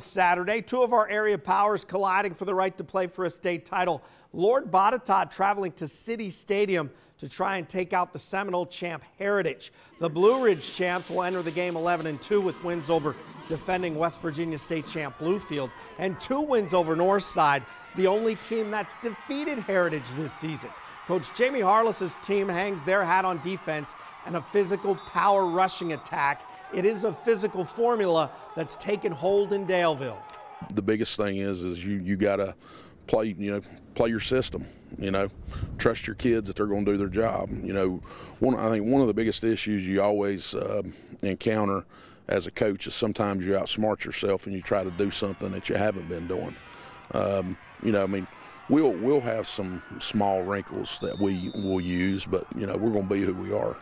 Saturday, two of our area powers colliding for the right to play for a state title. Lord Botetourt traveling to City Stadium to try and take out the Seminole champ Heritage. The Blue Ridge champs will enter the game 11 and 2 with wins over defending West Virginia state champ Bluefield and two wins over Northside, the only team that's defeated Heritage this season. Coach Jamie Harless's team hangs their hat on defense and a physical power rushing attack. It is a physical formula that's taken hold in Daleville. The biggest thing is is you you got to play you know play your system you know trust your kids that they're going to do their job you know one i think one of the biggest issues you always uh, encounter as a coach is sometimes you outsmart yourself and you try to do something that you haven't been doing um, you know i mean we'll we'll have some small wrinkles that we will use, but you know we're going to be who we are.